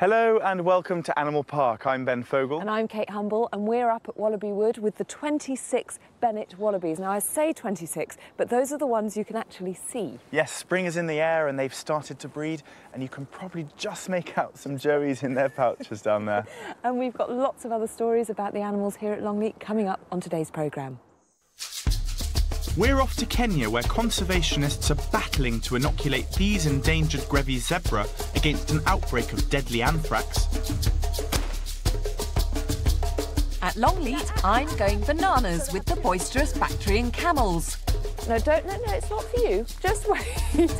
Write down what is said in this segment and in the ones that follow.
Hello and welcome to Animal Park. I'm Ben Fogle. And I'm Kate Humble, and we're up at Wallaby Wood with the 26 Bennett Wallabies. Now, I say 26, but those are the ones you can actually see. Yes, spring is in the air and they've started to breed, and you can probably just make out some joeys in their pouches down there. and we've got lots of other stories about the animals here at Longleat coming up on today's programme. We're off to Kenya, where conservationists are battling to inoculate these endangered Grevy's zebra against an outbreak of deadly anthrax. At Longleat, I'm going bananas with the boisterous Bactrian camels. No, don't, no, no, it's not for you. Just wait.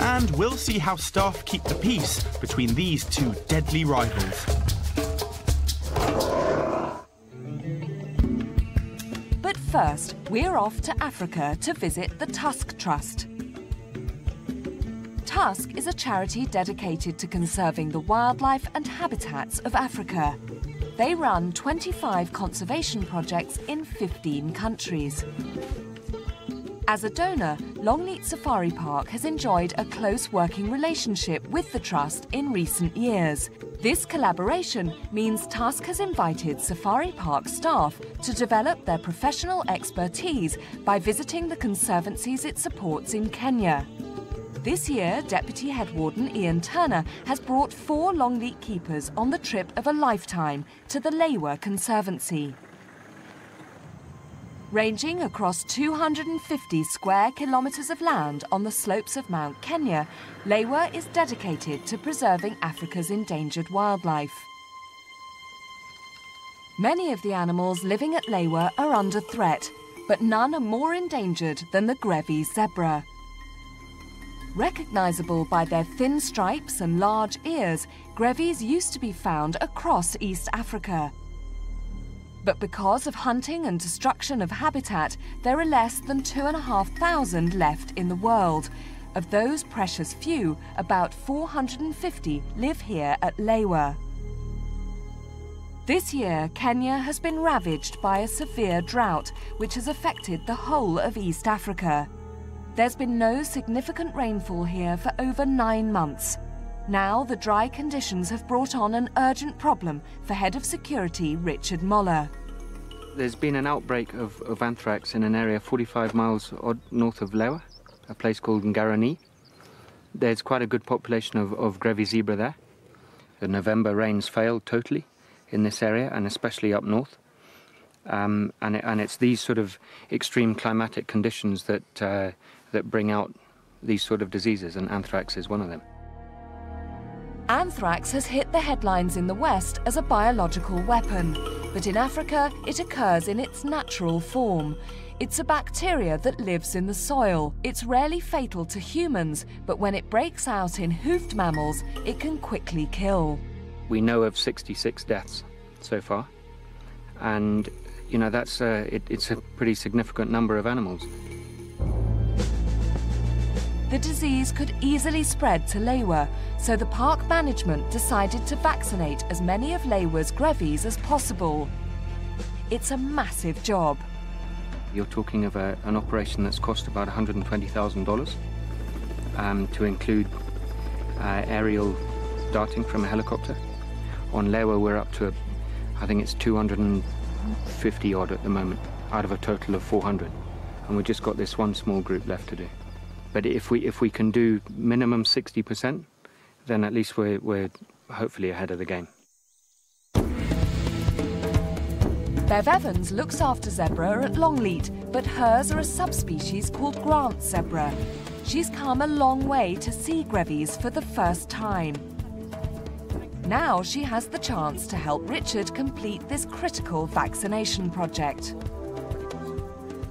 And we'll see how staff keep the peace between these two deadly rivals. First, we're off to Africa to visit the Tusk Trust. Tusk is a charity dedicated to conserving the wildlife and habitats of Africa. They run 25 conservation projects in 15 countries. As a donor, Longleat Safari Park has enjoyed a close working relationship with the Trust in recent years. This collaboration means Tusk has invited Safari Park staff to develop their professional expertise by visiting the conservancies it supports in Kenya. This year, Deputy Head Warden Ian Turner has brought four Longleat keepers on the trip of a lifetime to the Lewa Conservancy. Ranging across 250 square kilometres of land on the slopes of Mount Kenya, Lewa is dedicated to preserving Africa's endangered wildlife. Many of the animals living at Lewa are under threat, but none are more endangered than the Grevy's zebra. Recognisable by their thin stripes and large ears, Grevy's used to be found across East Africa. But because of hunting and destruction of habitat, there are less than 2,500 left in the world. Of those precious few, about 450 live here at Lewa. This year, Kenya has been ravaged by a severe drought, which has affected the whole of East Africa. There's been no significant rainfall here for over nine months. Now, the dry conditions have brought on an urgent problem for Head of Security Richard Moller. There's been an outbreak of, of anthrax in an area 45 miles north of Lewa, a place called Ngarani. There's quite a good population of, of Grevy zebra there. The November rains failed totally in this area and especially up north. Um, and, it, and, it's these sort of extreme climatic conditions that, uh, that bring out these sort of diseases, and anthrax is one of them. Anthrax has hit the headlines in the West as a biological weapon, but in Africa it occurs in its natural form. It's a bacteria that lives in the soil. It's rarely fatal to humans, but when it breaks out in hoofed mammals, it can quickly kill. We know of 66 deaths so far, and you know that's uh, it, it's a pretty significant number of animals the disease could easily spread to Lewa, so the park management decided to vaccinate as many of Lewa's grevies as possible. It's a massive job. You're talking of a, an operation that's cost about $120,000 um, to include uh, aerial darting from a helicopter. On Lewa, we're up to, I think it's 250 odd at the moment, out of a total of 400. And we've just got this one small group left to do. But if we if we can do minimum 60%, then at least we're, we're hopefully ahead of the game. Bev Evans looks after zebra at Longleat, but hers are a subspecies called Grant zebra. She's come a long way to see Grevy's for the first time. Now she has the chance to help Richard complete this critical vaccination project.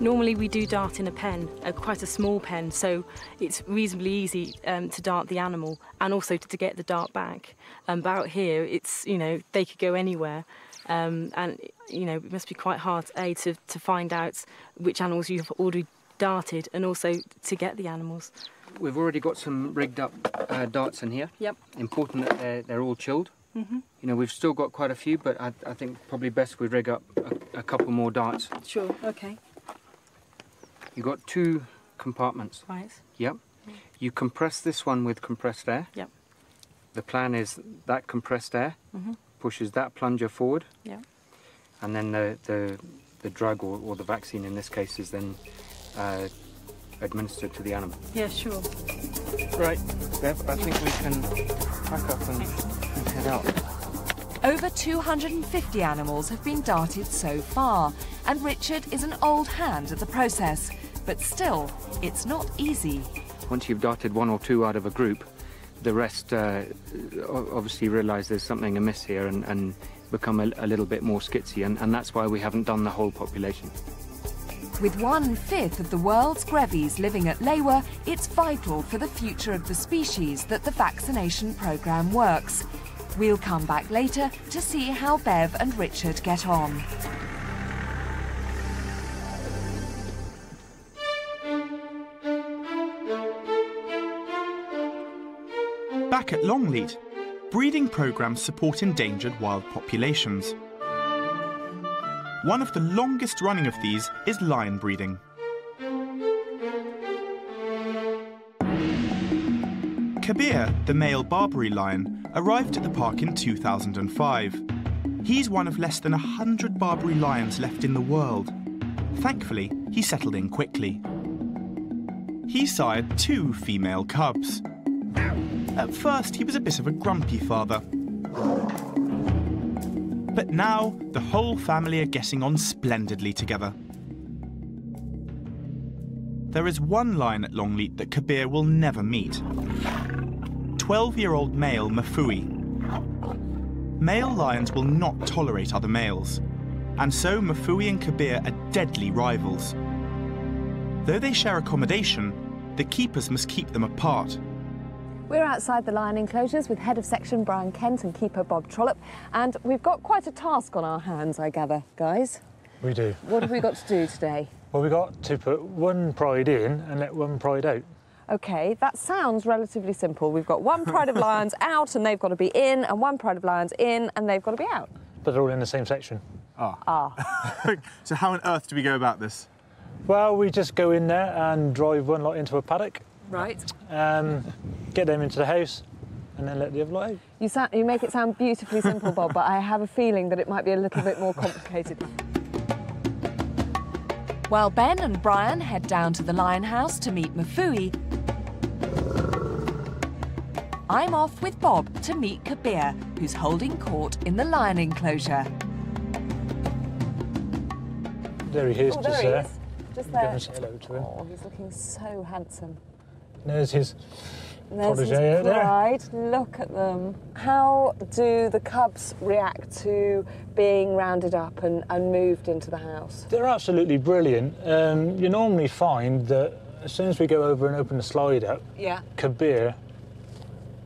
Normally we do dart in a pen, uh, quite a small pen, so it's reasonably easy um, to dart the animal and also to, to get the dart back. Um, but out here, it's, you know, they could go anywhere. Um, and, you know, it must be quite hard, A, to, to find out which animals you've already darted and also to get the animals. We've already got some rigged up uh, darts in here. Yep. Important that they're, they're all chilled. Mm -hmm. You know, we've still got quite a few, but I, I think probably best we rig up a, a couple more darts. Sure, okay. You've got two compartments. Right. Yep. You compress this one with compressed air. Yep. the plan is that compressed air Mhm. pushes that plunger forward, Yeah. and then the the, the drug or, or the vaccine in this case is then uh, administered to the animal. Yeah, sure. Right, Bev, I think we can pack up and, and head out. Over 250 animals have been darted so far, and Richard is an old hand at the process. But still, it's not easy. Once you've darted one or two out of a group, the rest uh, obviously realise there's something amiss here and, and become a, a little bit more skitsy, and, and that's why we haven't done the whole population. With one fifth of the world's grevies living at Lewa, it's vital for the future of the species that the vaccination programme works. We'll come back later to see how Bev and Richard get on. Back at Longleat, breeding programs support endangered wild populations. One of the longest running of these is lion breeding. Kabir, the male Barbary lion, arrived at the park in 2005. He's one of less than 100 Barbary lions left in the world. Thankfully, he settled in quickly. He sired two female cubs. At first, he was a bit of a grumpy father. But now, the whole family are getting on splendidly together. There is one lion at Longleat that Kabir will never meet 12 year old male Mafui. Male lions will not tolerate other males, and so Mafui and Kabir are deadly rivals. Though they share accommodation, the keepers must keep them apart. We're outside the lion enclosures with Head of Section Brian Kent and Keeper Bob Trollope, and we've got quite a task on our hands, I gather, guys. We do. What have we got to do today? Well, we've got to put one pride in and let one pride out. Okay, that sounds relatively simple. We've got one pride of lions out and they've got to be in, and one pride of lions in and they've got to be out. But they're all in the same section. Ah, Ah. So, how on earth do we go about this? Well, we just go in there and drive one lot into a paddock, right. um, get them into the house, and then let the other lot out. You, sound, you make it sound beautifully simple, Bob, but I have a feeling that it might be a little bit more complicated. While Ben and Brian head down to the lion house to meet Mafui, I'm off with Bob to meet Kabir, who's holding court in the lion enclosure. There he is, Oh, just there he there. is. Just Give there. us a hello to him. Oh, he's looking so handsome. There's his. There's his Protege out there. pride. Look at them. How do the cubs react to being rounded up and, and moved into the house? They're absolutely brilliant. Um, you normally find that as soon as we go over and open the slide up, Yeah. Kabir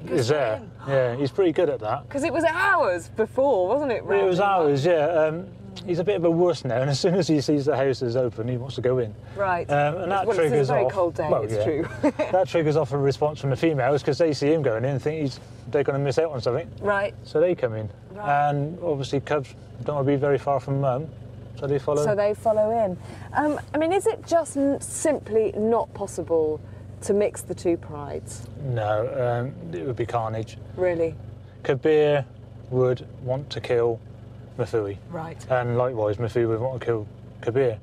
is there. Yeah, he's pretty good at that. Because it was hours before, wasn't it? It was hours, up? yeah. Um, he's a bit of a wuss now, and as soon as he sees the house is open, he wants to go in. Right. Um, and that well, triggers it's a very off. cold day, well, it's yeah. true. that triggers off a response from the females because they see him going in and think he's they're going to miss out on something, right. so they come in. Right. And obviously, cubs don't want to be very far from mum, so they follow. So they follow in. Um, I mean, is it just n- simply not possible to mix the two prides? No, um, it would be carnage. Really? Kabir would want to kill Mafui, Right. and likewise, Mafui would want to kill Kabir.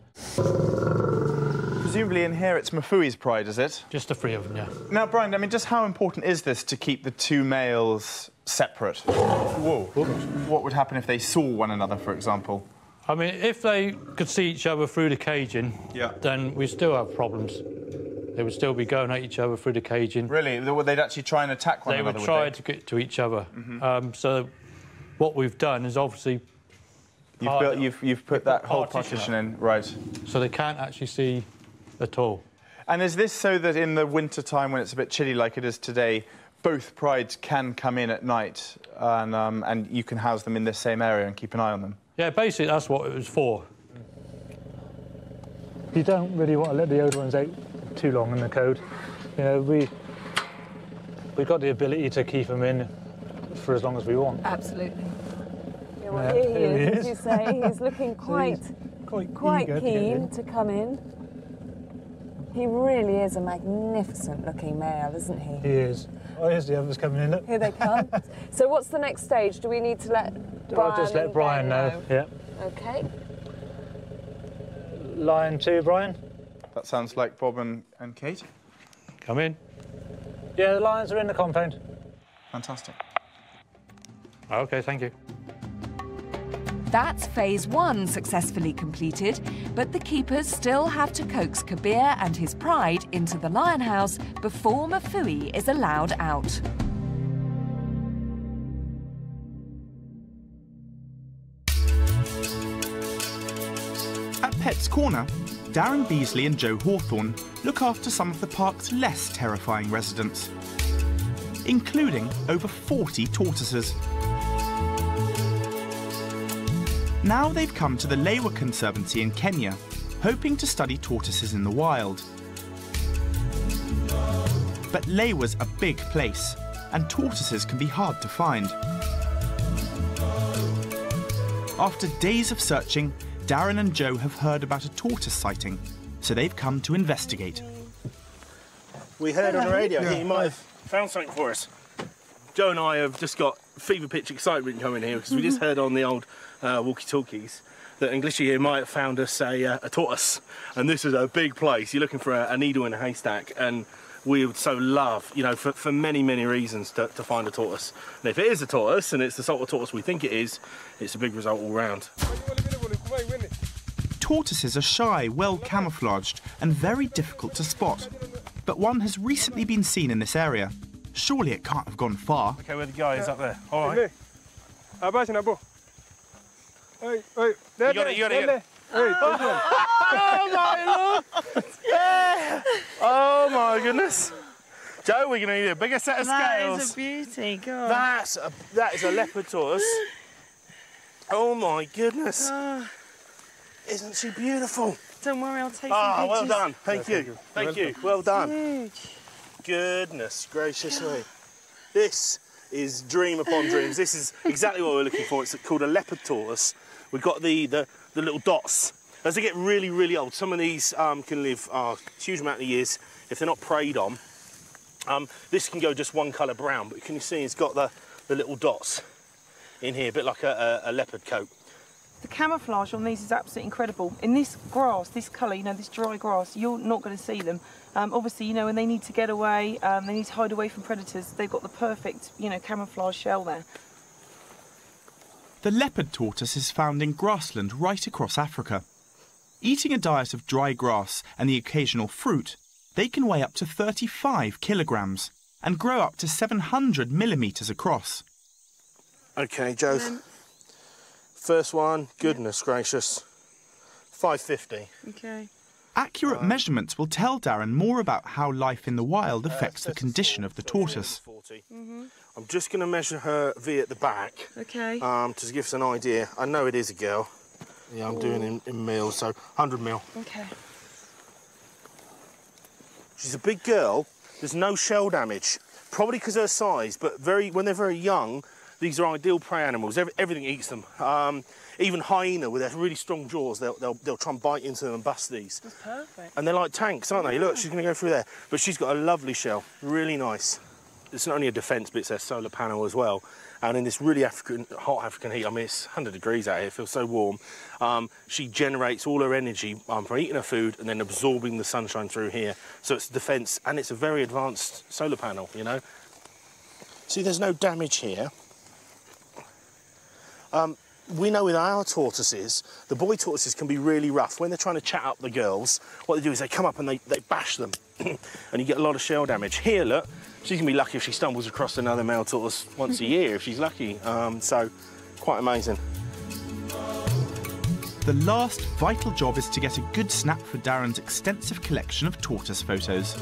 Presumably, in here, it's Mafui's pride, is it? Just the three of them, yeah. Now, Brian, I mean, just how important is this to keep the two males separate? Whoa. What would happen if they saw one another, for example? I mean, if they could see each other through the caging, Yeah. then we still have problems. They would still be going at each other through the caging. Really? They'd actually try and attack one They another? would try they? to get to each other. Mm-hmm. Um, so, what we've done is obviously You've, built, you've, you've put that whole partition partition in, right. so they can't actually see at all. And is this so that in the winter time, when it's a bit chilly like it is today, both prides can come in at night and, um, and you can house them in this same area and keep an eye on them? Yeah, basically that's what it was for. You don't really want to let the older ones out too long in the code. You know, we we've got the ability to keep them in for as long as we want. Absolutely. Yeah, well, Yeah, here he he is, as is. you say. He's looking quite, Quite, quite eager to keen to come in. He really is a magnificent looking male, isn't he? He is. Oh, here's the others coming in. Look. Here they come. so what's the next stage? Do we need to let Brian I'll just let Brian Ben know. Yeah. Okay. Lion two, Brian. That sounds like Bob and, and Kate. Come in. Yeah, the lions are in the compound. Fantastic. Okay, thank you. That's phase one successfully completed, but the keepers still have to coax Kabir and his pride into the lion house before Mafui is allowed out. At Pet's Corner, Darren Beasley and Joe Hawthorne look after some of the park's less terrifying residents, including over 40 tortoises. Now they've come to the Lewa Conservancy in Kenya, hoping to study tortoises in the wild. But Lewa's a big place, and tortoises can be hard to find. After days of searching, Darren and Joe have heard about a tortoise sighting, so they've come to investigate. We heard on the radio he might have found something for us. Joe and I have just got fever pitch excitement coming here because we just mm-hmm. heard on the old uh, walkie-talkies that Englishy here might have found us a, uh, a tortoise, and this is a big place. You're looking for a, a needle in a haystack, and we would so love, you know, for, for many, many reasons to, to find a tortoise. And if it is a tortoise, and it's the sort of tortoise we think it is, it's a big result all round. Tortoises are shy, well camouflaged, and very difficult to spot. But one has recently been seen in this area. Surely it can't have gone far. Okay, where the guy is up there. All right. Hey, hey, You got it, you got it, you got it. Oh my lord! Yeah! Oh my goodness! Joe, we're gonna need a bigger set of scales. That is a beauty, God. That's a that is a leopard tortoise. Oh my goodness! Ah, Isn't she beautiful? don't worry, I'll take Ah, some well done. Thank you. Thank you. Well done. Huge. Goodness gracious me. This is dream upon dreams. This is exactly what we're looking for. It's called a leopard tortoise. We've got the, the, the little dots. As they get really, really old, some of these um, can live uh, a huge amount of years if they're not preyed on. Um, this can go just one colour brown, but can you see it's got the, the little dots in here, a bit like a, a, a leopard coat. The camouflage on these is absolutely incredible. In this grass, this colour, you know, this dry grass, you're not going to see them. Um, obviously, you know, when they need to get away, um, they need to hide away from predators, they've got the perfect, you know, camouflage shell there. The leopard tortoise is found in grassland right across Africa. Eating a diet of dry grass and the occasional fruit, they can weigh up to 35 kilograms and grow up to 700 millimetres across. Okay, Joe. Um, First one, goodness gracious. 550. Okay. Accurate measurements will tell Darren more about how life in the wild affects the condition of the tortoise. 40. I'm just going to measure her V at the back Okay. um, to give us an idea. I know it is a girl. Yeah, I'm doing in, in mils, so 100 mil. okay. She's a big girl. There's no shell damage, probably because of her size. But very when they're very young, these are ideal prey animals. Every, everything eats them. Um, even hyena with their really strong jaws, they'll, they'll, they'll try and bite into them and bust these. That's perfect. And they're like tanks, aren't they? Look, she's going to go through there. But she's got a lovely shell, really nice. It's not only a defence, but it's a solar panel as well. And in this really African, hot African heat, I mean, it's 100 degrees out here, it feels so warm. Um, she generates all her energy um, from eating her food and then absorbing the sunshine through here. So it's defence, and it's a very advanced solar panel, you know. See, there's no damage here. Um, we know with our tortoises, the boy tortoises can be really rough. When they're trying to chat up the girls, what they do is they come up and they, they bash them, and you get a lot of shell damage. Here, look, she's gonna be lucky if she stumbles across another male tortoise once a year, if she's lucky. Um, so, quite amazing. The last vital job is to get a good snap for Darren's extensive collection of tortoise photos.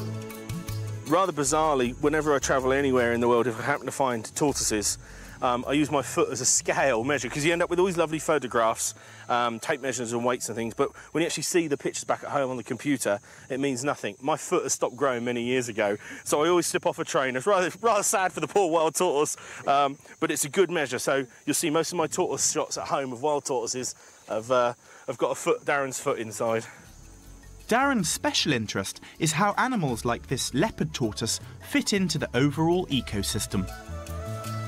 Rather bizarrely, whenever I travel anywhere in the world, if I happen to find tortoises, um, I use my foot as a scale measure because you end up with all these lovely photographs, um, tape measures and weights and things. But when you actually see the pictures back at home on the computer, it means nothing. My foot has stopped growing many years ago, so I always slip off a train. It's rather rather sad for the poor wild tortoise, um, but it's a good measure. So you'll see most of my tortoise shots at home of wild tortoises have uh, have got a foot, Darren's foot inside. Darren's special interest is how animals like this leopard tortoise fit into the overall ecosystem.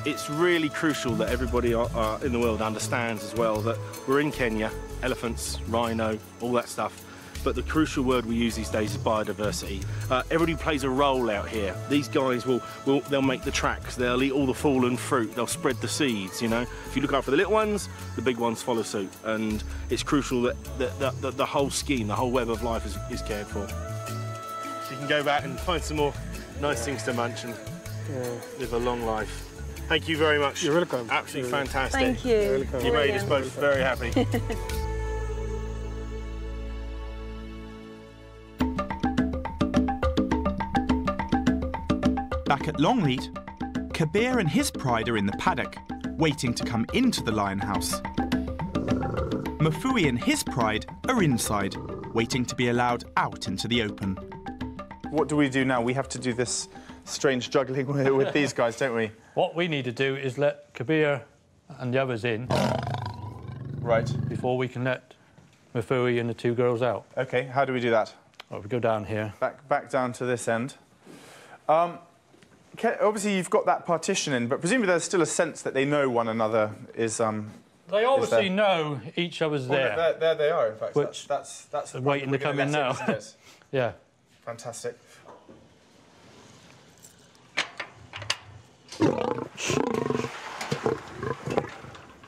It's really crucial that everybody uh, uh, in the world understands as well that we're in Kenya, elephants, rhino, all that stuff. But the crucial word we use these days is biodiversity. Uh, everybody plays a role out here. These guys will, will they'll make the tracks, they'll eat all the fallen fruit, they'll spread the seeds, you know. If you look after the little ones, the big ones follow suit. And it's crucial that, that, that, that the whole scheme, the whole web of life is, is cared for. So you can go back and find some more nice things to munch and live a long life. Thank you very much. You're welcome. Absolutely You're fantastic. Thank you. You made us both very happy. Back at Longleat, Kabir and his pride are in the paddock, waiting to come into the lion house. Mafui and his pride are inside, waiting to be allowed out into the open. What do we do now? We have to do this strange juggling with, these guys, don't we? What we need to do is let Kabir and the others in Right. before we can let Mafui and the two girls out. Okay, how do we do that? Well, we go down here. Back, back down to this end. Um, obviously, you've got that partition in, but presumably there's still a sense that they know one another is. Um, They obviously know each other's there. there, there they are, in fact. Which- that's, that's, that's they're waiting to come in now. Yeah. Fantastic.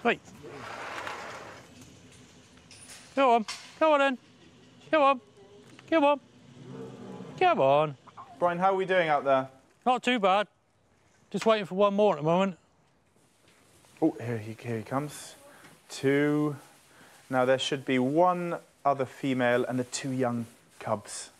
Right. Go on. come on then. Come on. Come on. Come on. Brian, how are we doing out there? Not too bad. Just waiting for one more at the moment. Oh, here he, here he comes. Two. Now there should be one other female and the two young cubs.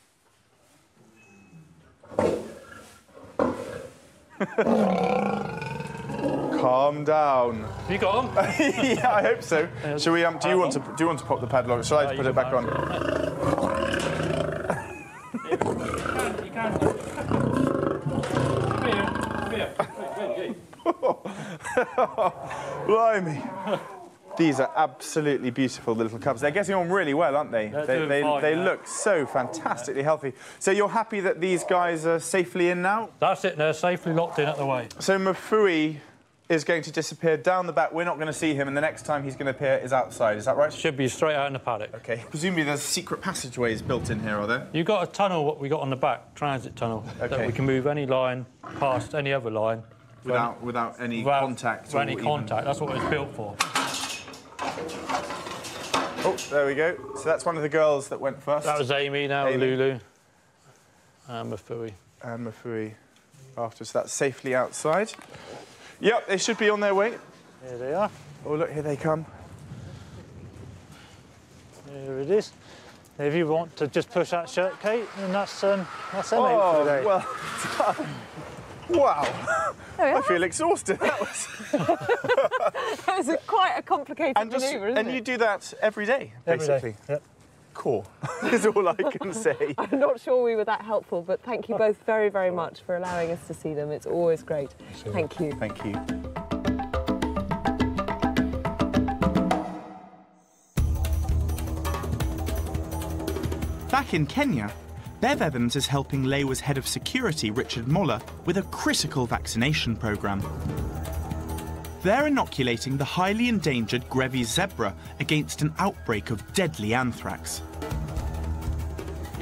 Calm down. You got them? yeah, I hope so. Shall we? Um, do you want to? Do you want to pop the padlock? Shall I Uh, put it back can. on? You can. Come here. Come here. Wait, wait, wait. Blimey. These are absolutely beautiful the little cubs. They're getting on really well, aren't they? They're they they, fine they now. look so fantastically healthy. So you're happy that these guys are safely in now? That's it. They're safely locked in at the way. So Mafui is going to disappear down the back. We're not going to see him, and the next time he's going to appear is outside. Is that right? Should be straight out in the paddock. Okay. Presumably there's secret passageways built in here, are there? You've got a tunnel, what we got on the back, transit tunnel, that we can move any line past any other line Without without any without- contact. without any even- contact. That's what it's built for. Oh, there we go. So that's one of the girls that went first. That was Amy, now Amy. Lulu, and Mafui. and Mafui after. So that's safely outside. Yep, they should be on their way. Here they are. Oh, look, here they come. There it is. If you want to just push that shirt, Kate, then that's um, that's eight Oh, for the day. well done. Wow, oh, There we I feel exhausted. That was... That was a, quite a complicated and just, manoeuvre, isn't and it? you do that every day, Every day. basically. Yep. Cool, is all I can say. I'm not sure we were that helpful, but thank you both very, very much for allowing us to see them. It's always great. Thank you. Thank you. Back in Kenya, Bev Evans is helping Lewa's head of security, Richard Moller, with a critical vaccination programme. They're inoculating the highly endangered Grevy's zebra against an outbreak of deadly anthrax.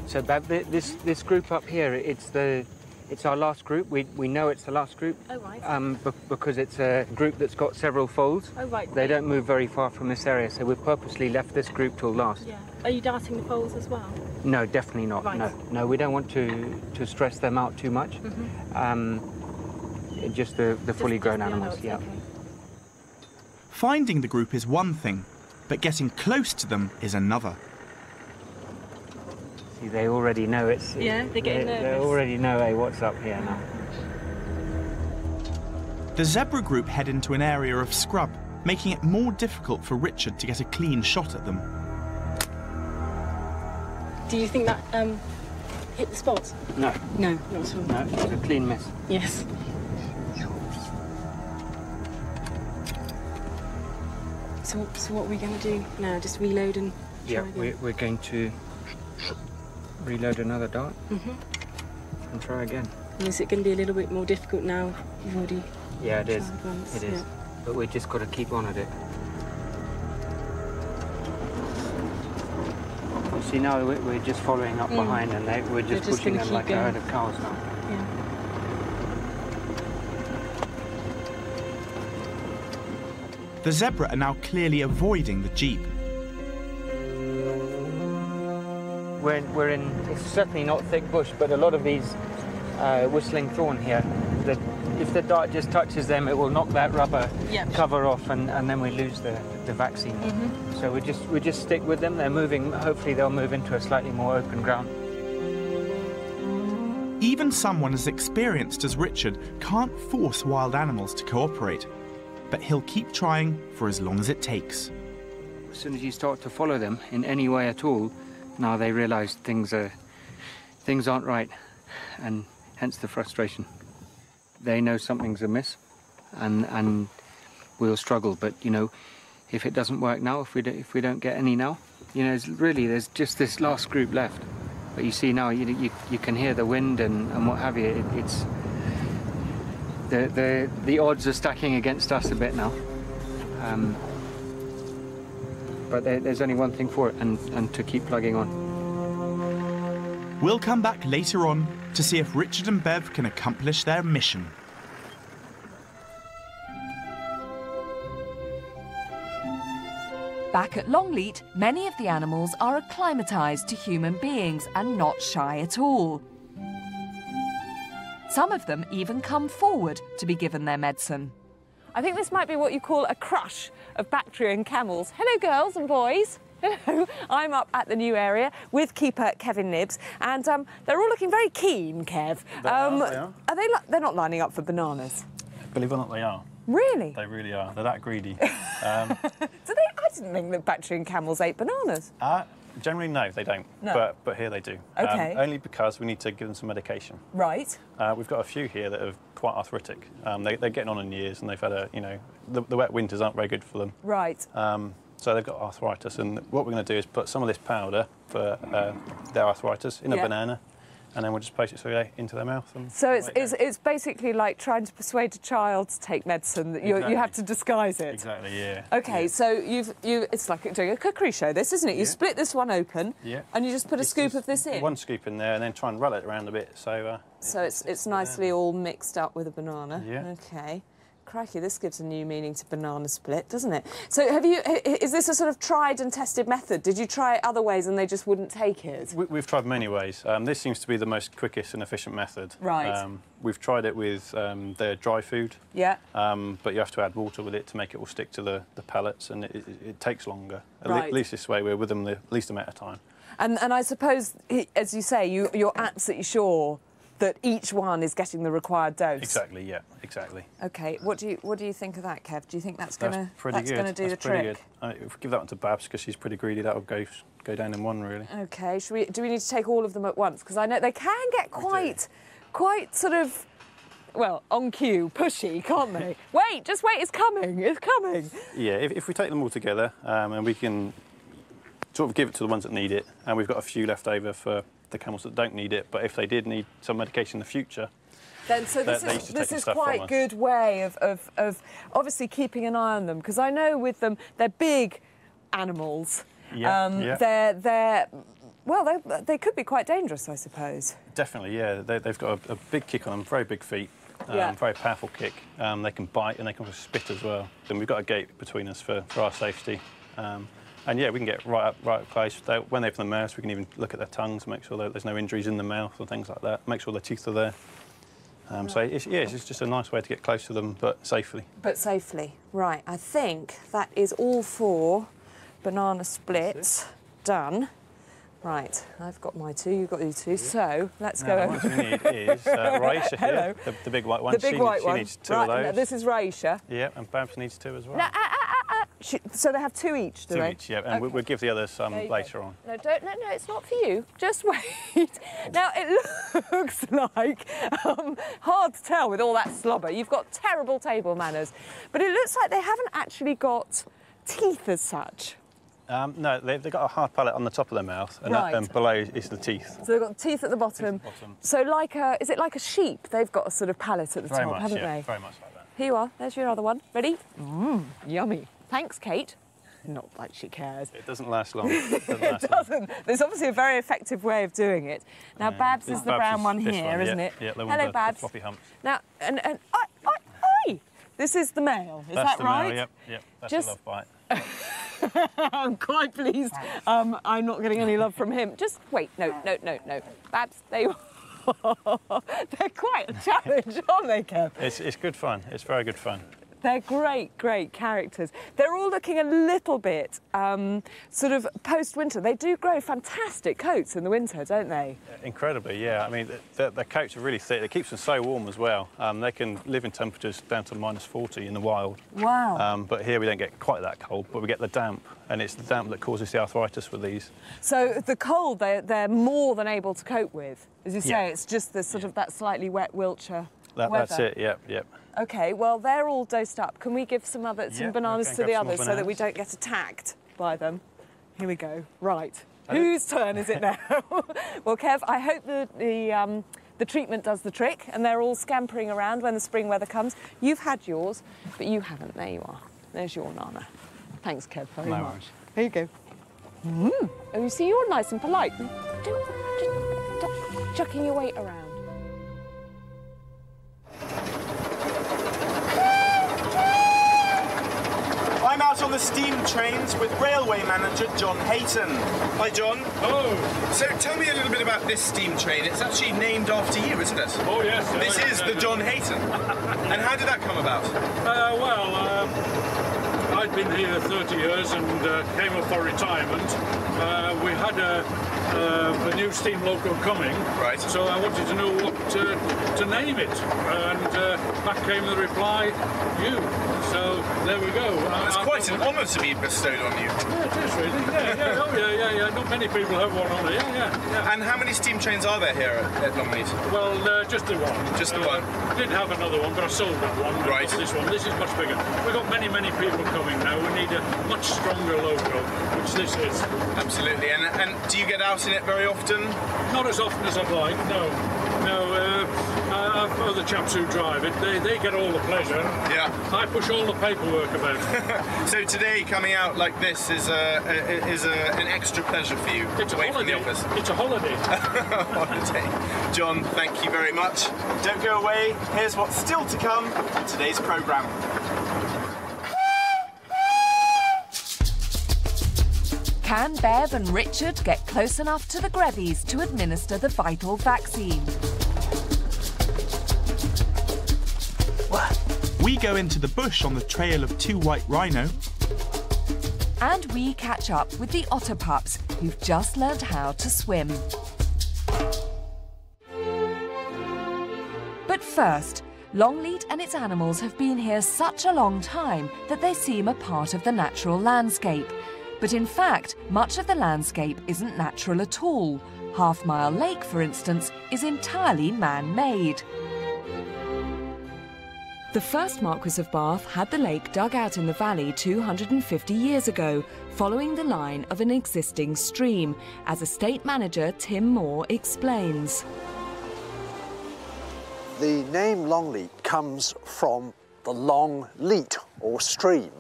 So that this this group up here, it's the it's our last group. We we know it's the last group. Oh, right. Um, be- because it's a group that's got several folds. Oh, right. They don't move very far from this area, so we've purposely left this group till last. Yeah. Are you darting the foals as well? No, definitely not. Right. No, no, we don't want to to stress them out too much. Mm. Um, just the, the fully Just- grown just the animals. adults, Yeah. okay. Finding the group is one thing, but getting close to them is another. See, they already know it's. Yeah, they're getting they, They already know, hey, what's up here now. The zebra group head into an area of scrub, making it more difficult for Richard to get a clean shot at them. Do you think that um, hit the spot? No, No, not at all. no, it's a clean mess. Yes. So, so what are we going to do now? Just reload and try Yeah, again? we're, we're going to reload another dart Mm-hmm. and try again. And is it going to be a little bit more difficult now? You've already Yeah, it is. Once. It is. yeah. But we just got to keep on at it. You see now we- we're just following up Mm. behind and they, we're just just pushing gonna them keep like a herd going. of cows now. Yeah. The zebra are now clearly avoiding the jeep. We're, we're in, certainly not thick bush, but a lot of these uh, whistling thorn here, that if the dart just touches them, it will knock that rubber Yep. cover off and, and then we lose the, the vaccine. Mm-hmm. So we just, we just stick with them. They're moving, hopefully they'll move into a slightly more open ground. Even someone as experienced as Richard can't force wild animals to cooperate, but he'll keep trying for as long as it takes. As soon as you start to follow them in any way at all, now they realise things are things aren't right, and hence the frustration. They know something's amiss, and and we'll struggle. But you know, if it doesn't work now, if we do, if we don't get any now, you know, really there's just this last group left. But you see now, you you, you can hear the wind and, and what have you. It, it's the the the odds are stacking against us a bit now. Um, but there, there's only one thing for it, and, and to keep plugging on. We'll come back later on to see if Richard and Bev can accomplish their mission. Back at Longleat, many of the animals are acclimatised to human beings and not shy at all. Some of them even come forward to be given their medicine. I think this might be what you call a crush of Bactrian camels. Hello, girls and boys. Hello, I'm up at the new area with keeper Kevin Nibbs, and um, they're all looking very keen, Kev. They are, um, they are. they they're not lining up for bananas. Believe it or not, they are. Really? They really are. They're that greedy. Um, Do they? I didn't think that Bactrian camels ate bananas. uh, generally, no, they don't. No. But but here they do. Um, Okay. only because we need to give them some medication. Right. Uh, we've got a few here that are quite arthritic. Um, they, they're getting on in years, and they've had a you know the, the wet winters aren't very good for them. Right. Um, so they've got arthritis, and what we're going to do is put some of this powder for uh, their arthritis in a banana, and then we'll just place it so they into their mouth. And So it's, it it's, it's basically like trying to persuade a child to take medicine. That you, you have to disguise it. exactly yeah. Okay, yeah. so you've you it's like doing a cookery show, this isn't it? You Yeah. split this one open, Yeah. and you just put a It's scoop of this in. One scoop in there, and then try and roll it around a bit. So uh, So it's it's nicely all mixed up with a banana. Yeah. Okay. Crikey, this gives a new meaning to banana split, doesn't it? So have you? Is this a sort of tried and tested method? Did you try it other ways and they just wouldn't take it? We, we've tried many ways. Um, this seems to be the most quickest and efficient method. Right. Um, we've tried it with um, their dry food, Yeah. um, but you have to add water with it to make it all stick to the, the pellets, and it, it, it takes longer. At, Right. at least this way, we're with them the least amount of time. And and I suppose, as you say, you you're absolutely sure that each one is getting the required dose. Exactly. Yeah. Exactly. Okay. What do you what do you think of that, Kev? Do you think that's That's gonna that's good. gonna do That's the pretty trick? good. Uh, if we give that one to Babs because she's pretty greedy, that'll go go down in one really. Okay, should we, do we need to take all of them at once? Because I know they can get quite, quite sort of, well, on cue, pushy, can't they? wait, just wait, it's coming, it's coming. Yeah. If, if we take them all together um, and we can sort of give it to the ones that need it, and we've got a few left over for the camels that don't need it. But if they did need some medication in the future, Then, so this is this is quite good way of, of, of obviously keeping an eye on them because I know with them they're big animals. Yeah, um, yeah. They're they're well they they could be quite dangerous, I suppose. Definitely, yeah. They, they've got a, a big kick on them, very big feet, um, Yeah. very powerful kick. Um, they can bite and they can also spit as well. And we've got a gate between us for, for our safety. Um, and yeah, we can get right up, right up close. They, when they're from the mouth, we can even look at their tongues, make sure that there's no injuries in the mouth or things like that. Make sure their teeth are there. Um, so it's, yeah, it's just a nice way to get close to them, but safely. But safely. Right, I think that is all four banana splits done. Right, I've got my two, you've got your two. So let's go Now, over. what we need is uh, Raisha Hello. here, the, the big white one. the big she, white she one. needs two right, of those. this is Raisha. Yeah, and Babs needs two as well. No, ah, ah, ah, ah. She- So they have two each, do two they? each, yeah, and Okay. we'll give the others some you go. later on. No, don't. No, no, it's not for you. Just wait. now it looks like um, hard to tell with all that slobber. You've got terrible table manners, but it looks like they haven't actually got teeth as such. Um, no, they've, they've got a hard palate on the top of their mouth, and, Right. and below is the teeth. So they've got teeth at the bottom. bottom. So like a, is it like a sheep? They've got a sort of palate at the Very top, much, haven't yeah, they? very much like that. Here you are. There's your other one. Ready? Mmm, yummy. Thanks, Kate. Not like she cares. It doesn't last long. It doesn't last It long. doesn't. There's obviously a very effective way of doing it. Now, Babs is the Babs brown one this here, one, not yeah, it? Yeah, the one Hello, with the, Babs. the floppy humps. Now, and and oi, oi, oi. This is the male. Is That's that the right? male, yep, yep. That's Just- a love bite. I'm quite pleased. Um, I'm not getting any love from him. Just wait. No, no, no, no. Babs, they. They're quite a challenge, aren't they, Kev? It's, it's good fun. It's very good fun. They're great, great characters. They're all looking a little bit um, sort of post-winter. They do grow fantastic coats in the winter, don't they? Incredibly, yeah. I mean, their, the coats are really thick. It keeps them so warm as well. Um, they can live in temperatures down to minus 40 in the wild. Wow. Um, but here we don't get quite that cold, but we get the damp, and it's the damp that causes the arthritis with these. So the cold, they're, they're more than able to cope with. As you say, Yeah. it's just the sort of that slightly wet Wiltshire That, weather. that's it, yep, yep. Okay, well, they're all dosed up. Can we give some other some bananas to the others so that we don't get attacked by them? Here we go. Right. Whose turn is it now? well, Kev, I hope the the, um, the treatment does the trick and they're all scampering around when the spring weather comes. You've had yours, but you haven't. There you are. There's your nana. Thanks, Kev, very No much. worries. Here you go. Mm. Oh, you see, you're nice and polite. Don't, just stop chucking your weight around. I'm out on the steam trains with railway manager John Hayton. Hi, John. Oh, So tell me a little bit about this steam train. It's actually named after you, isn't it? oh yes. This uh, is the uh, John Hayton. and how did that come about? Uh, well, um, I'd been here 30 years and uh, came up for retirement. Uh, we had a, uh, a new steam loco coming, Right. So I wanted to know what uh, to name it, and uh, back came the reply, you. So there we go. I- It's I quite an honour to be bestowed on you. Yeah, it is really. Yeah, yeah, oh yeah, yeah, yeah. Not many people have one on it. Yeah, yeah. And how many steam trains are there here at, at Longleat? Well, uh, just the one. Just the Uh, one. Did have another one, but I sold that one. Right. This one. This is much bigger. We've got many, many people coming now. We need a much stronger loco, which this is. Absolutely. And, and do you get out in it very often? Not as often as I'd like. No, no. Uh, uh, I've other chaps who drive it. They, they get all the pleasure. Yeah. I push all the paperwork about. So today, coming out like this is a, a is a, an extra pleasure for you It's a away from the holiday. office. It's a holiday. holiday. John, thank you very much. Don't go away. Here's what's still to come in today's programme. Can Bev and Richard get close enough to the Grevies to administer the vital vaccine? Go into the bush on the trail of two white rhino. And we catch up with the otter pups who've just learned how to swim. But first, Longleat and its animals have been here such a long time that they seem a part of the natural landscape. But in fact, much of the landscape isn't natural at all. Half Mile Lake, for instance, is entirely man made. The first Marquis of Bath had the lake dug out in the valley 250 years ago, following the line of an existing stream, as estate manager Tim Moore explains. The name Longleat comes from the long leat or stream.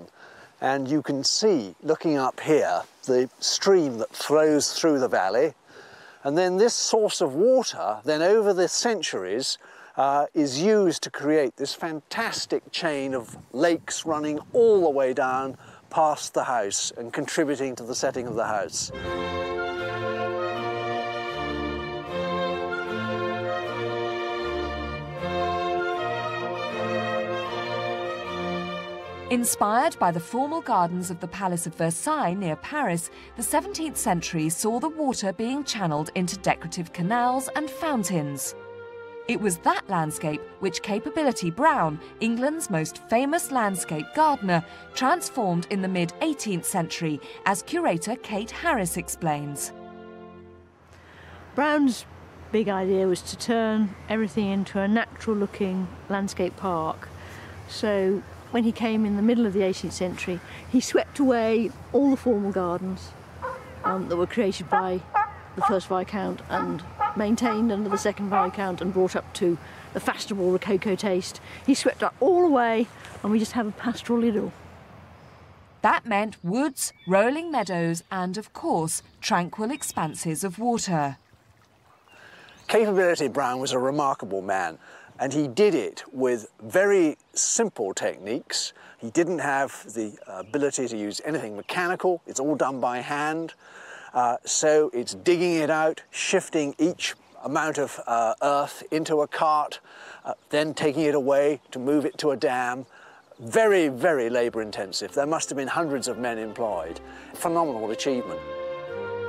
And you can see, looking up here, the stream that flows through the valley. And then this source of water, then over the centuries, uh, is used to create this fantastic chain of lakes running all the way down past the house and contributing to the setting of the house. Inspired by the formal gardens of the Palace of Versailles near Paris, the 17th century saw the water being channeled into decorative canals and fountains. It was that landscape which Capability Brown, England's most famous landscape gardener, transformed in the mid 18th century, as curator Kate Harris explains. Brown's big idea was to turn everything into a natural looking landscape park. So when he came in the middle of the 18th century, he swept away all the formal gardens um, that were created by the first Viscount and maintained under the second Viscount and brought up to the fashionable Rococo taste. He swept that all away and we just have a pastoral idyll. That meant woods, rolling meadows, and of course, tranquil expanses of water. Capability Brown was a remarkable man, and he did it with very simple techniques. He didn't have the uh, ability to use anything mechanical, it's all done by hand. Uh, so it's digging it out, shifting each amount of uh, earth into a cart, uh, then taking it away to move it to a dam, very, very labour intensive. There must have been hundreds of men employed. Phenomenal achievement.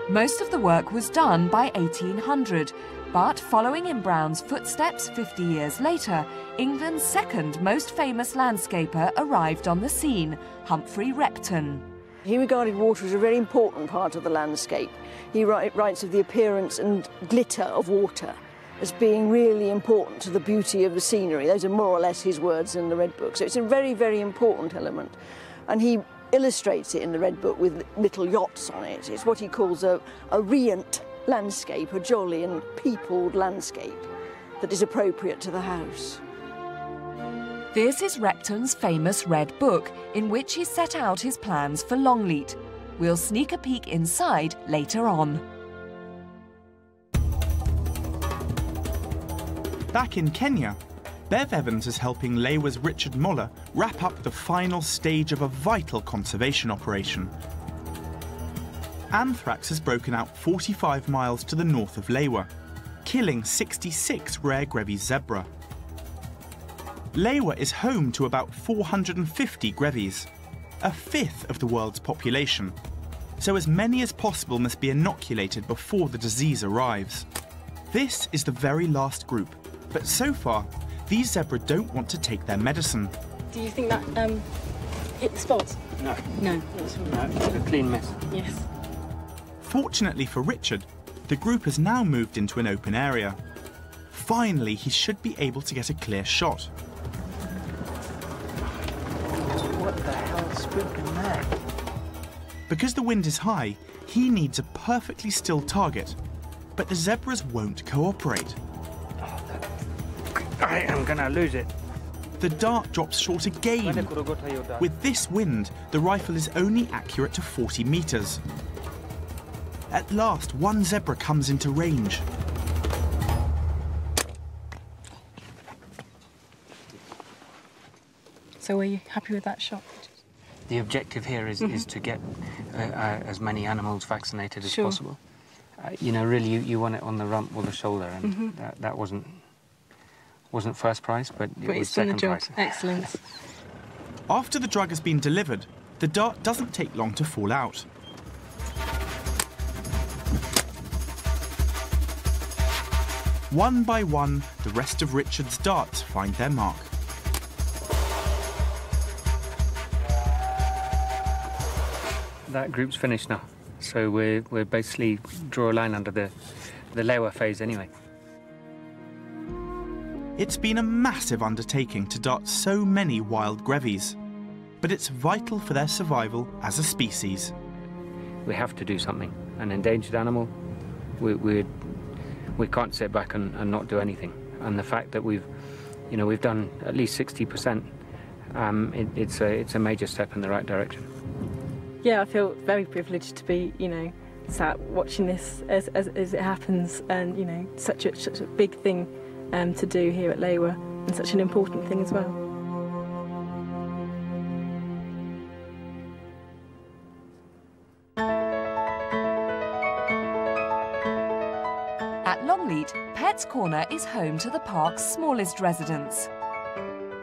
Most of the work was done by 1800, but following in Brown's footsteps 50 years later, England's second most famous landscaper arrived on the scene, Humphrey Repton. He regarded water as a very important part of the landscape. He writes of the appearance and glitter of water as being really important to the beauty of the scenery. Those are more or less his words in the Red Book. So it's a very, very important element. And he illustrates it in the Red Book with little yachts on it. It's what he calls a, a riant landscape, a jolly and peopled landscape that is appropriate to the house. This is Repton's famous Red Book, in which he set out his plans for Longleat. We'll sneak a peek inside later on. Back in Kenya, Bev Evans is helping Lewa's Richard Moller wrap up the final stage of a vital conservation operation. Anthrax has broken out 45 miles to the north of Lewa, killing 66 rare Grevy's zebra. Lewa is home to about 450 Grevy's, a fifth of the world's population, so as many as possible must be inoculated before the disease arrives. This is the very last group, but so far, these zebra don't want to take their medicine. Do you think that um, hit the spot? No. No. No, it's a clean mess. Yes. Fortunately for Richard, the group has now moved into an open area. Finally, he should be able to get a clear shot. What the hell's spoken there? Because the wind is high, he needs a perfectly still target. But the zebras won't cooperate. I am gonna lose it. The dart drops short again. With this wind, the rifle is only accurate to 40 metres. At last, one zebra comes into range. So are you happy with that shot? The objective here is, is to get uh, uh, as many animals vaccinated as Sure. possible. Uh, you know, really, you, you want it on the rump or the shoulder, and Mhm. that, that wasn't wasn't first prize, but it But was it's done the second job. prize. Excellent. After the drug has been delivered, the dart doesn't take long to fall out. One by one, the rest of Richard's darts find their mark. That group's finished now, so we're we're basically draw a line under the the Lewa phase anyway. It's been a massive undertaking to dart so many wild Grevy's, but it's vital for their survival as a species. We have to do something. An endangered animal, we we we can't sit back and, and not do anything. And the fact that we've, you know, we've done at least 60%, um, it, it's a it's a major step in the right direction. Yeah, I feel very privileged to be, you know, sat watching this as, as, as it happens, and you know, such a such a big thing um, to do here at Lewa, and such an important thing as well. At Longleat, Pets Corner is home to the park's smallest residents.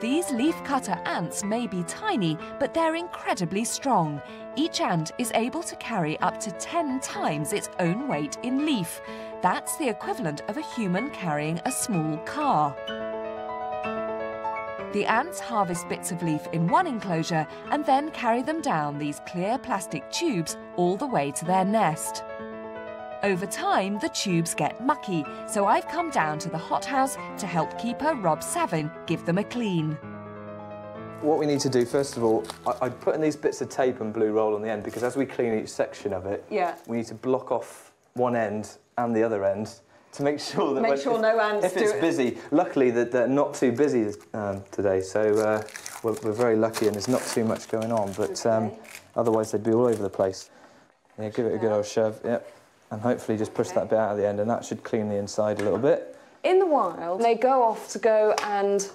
These leaf-cutter ants may be tiny, but they're incredibly strong. Each ant is able to carry up to 10 times its own weight in leaf. That's the equivalent of a human carrying a small car. The ants harvest bits of leaf in one enclosure and then carry them down these clear plastic tubes all the way to their nest. Over time, the tubes get mucky, so I've come down to the hothouse to help keeper Rob Savin give them a clean. what we need to do, first of all, I, I put in these bits of tape and blue roll on the end because as we clean each section of it, Yeah. we need to block off one end and the other end to make sure that Make when- sure if, no ants if do it's it. busy, luckily that they're not too busy um, today, so uh, we're, we're very lucky and there's not too much going on, but um, otherwise they'd be all over the place. Yeah, give it a good old shove, yep, and hopefully just push that bit out at the end and that should clean the inside a little bit. In the wild, they go off to go and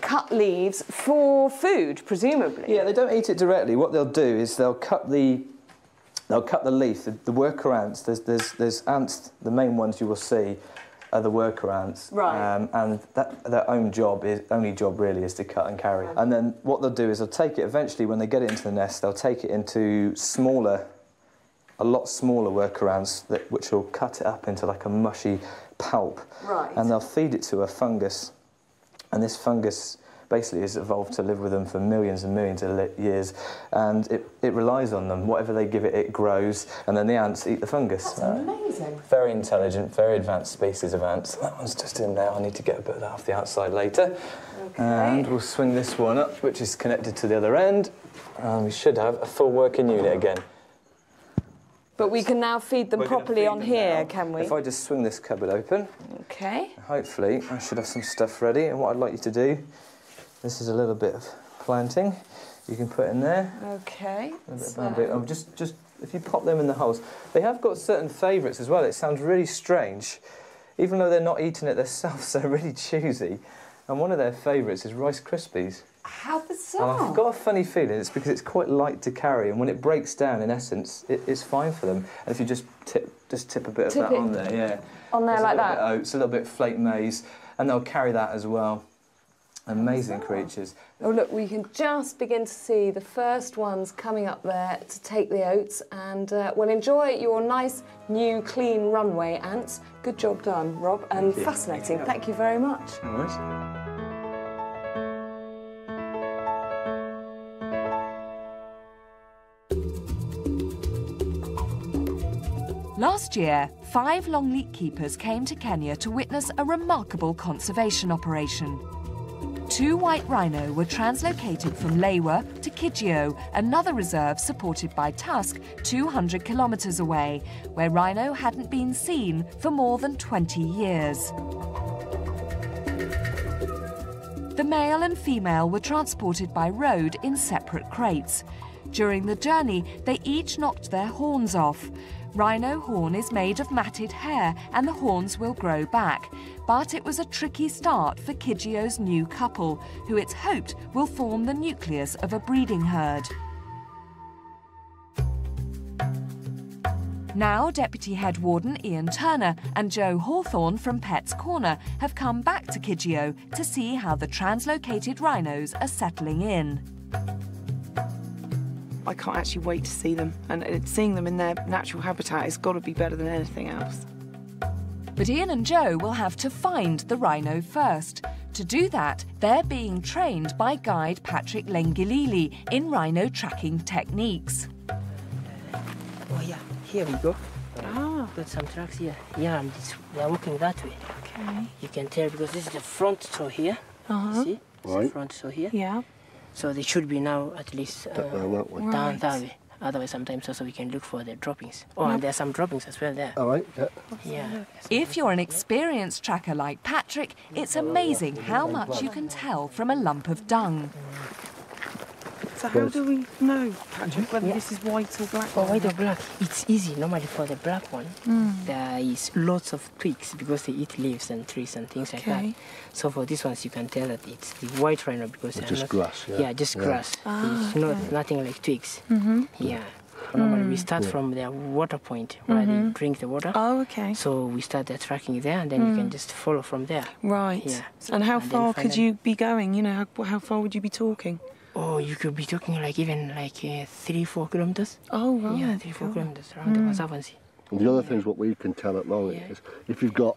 cut leaves for food, presumably. Yeah, they don't eat it directly. What they'll do is they'll cut the they'll cut the leaf. The, the worker ants. There's there's there's ants. The main ones you will see are the worker ants. Right. Um, and that their own job is only job really is to cut and carry. And then what they'll do is they'll take it eventually when they get it into the nest. They'll take it into smaller. A lot smaller workarounds that, which will cut it up into like a mushy pulp. Right. And they'll feed it to a fungus. And this fungus basically has evolved to live with them for millions and millions of years. And it, it relies on them. Whatever they give it it grows. And then the ants eat the fungus. That's amazing. very intelligent very advanced species of ants. That one's just in there. I need to get a bit of that off the outside later. And we'll swing this one up which is connected to the other end. And we should have a full working unit again But we can now feed them properly feed on them here, now. can we? if i just swing this cupboard open Okay. Hopefully, I should have some stuff ready. And what I'd like you to do, this is a little bit of planting. You can put in there. Okay. A bit of bamboo. Just, just if you pop them in the holes, they have got certain favourites as well. It sounds really strange, even though they're not eating it themselves. They're really choosy. And one of their favourites is Rice Krispies. How And bizarre. I've got a funny feeling it's because it's quite light to carry, and when it breaks down, in essence, it, it's fine for them. And if you just tip, just tip a bit Tip of that on there, yeah. on there There's like a little that? Bit of oats, a little bit flake maize, and they'll carry that as well. Amazing creatures. Oh, look, we can just begin to see the first ones coming up there to take the oats and uh, we'll enjoy your nice, new, clean runway, ants. Good job done, Rob, and Thank you. fascinating. Thank you very much. All Last year, five longleat keepers came to Kenya to witness a remarkable conservation operation. Two white rhino were translocated from Lewa to Kijio, another reserve supported by Tusk 200 kilometres away, where rhino hadn't been seen for more than 20 years. The male and female were transported by road in separate crates. During the journey, they each knocked their horns off. Rhino horn is made of matted hair and the horns will grow back. But it was a tricky start for Kijio's new couple, who it's hoped will form the nucleus of a breeding herd. Now, Deputy Head Warden Ian Turner and Joe Hawthorne from Pets Corner have come back to Kijio to see how the translocated rhinos are settling in. I can't actually wait to see them, and seeing them in their natural habitat has got to be better than anything else. But Ian and Joe will have to find the rhino first. To do that, they're being trained by guide Patrick Lengilili in rhino tracking techniques. Oh yeah, here we go. Ah. Got some tracks here. Yeah, and it's, they are walking that way. Okay. You can tell because this is the front toe here. Uh-huh. See? This the Right. front toe here. Yeah. So they should be now at least uh, down that way. down Right. that way. Otherwise, sometimes also we can look for the droppings. Oh, Yep. and there's some droppings as well there. All right, yeah. Yeah. If you're an experienced tracker like Patrick, it's amazing how much you can tell from a lump of dung. So how do we know, Patrick, whether this is white or black? For white or black, it's easy. Normally for the black one, Mm. there is lots of twigs because they eat leaves and trees and things like that. So for these ones, you can tell that it's the white rhino because Or they're just not- grass, yeah. just Yeah. grass. Ah, it's not nothing like twigs. Mm-hmm. Yeah. Normally we Mm. start Yeah. from their water point where they Mhm. drink the water. Oh, okay. So we start the tracking there, and then you can Mm. just follow from there. Right. Yeah. And how And far could you be going? You know, how, how far would you be talking? Oh, you could be talking like even like uh, three, four kilometers. Oh, right. Yeah, three, four cool. kilometers around the Mm. Conservancy. And the other thing is what we can tell at long is if you've got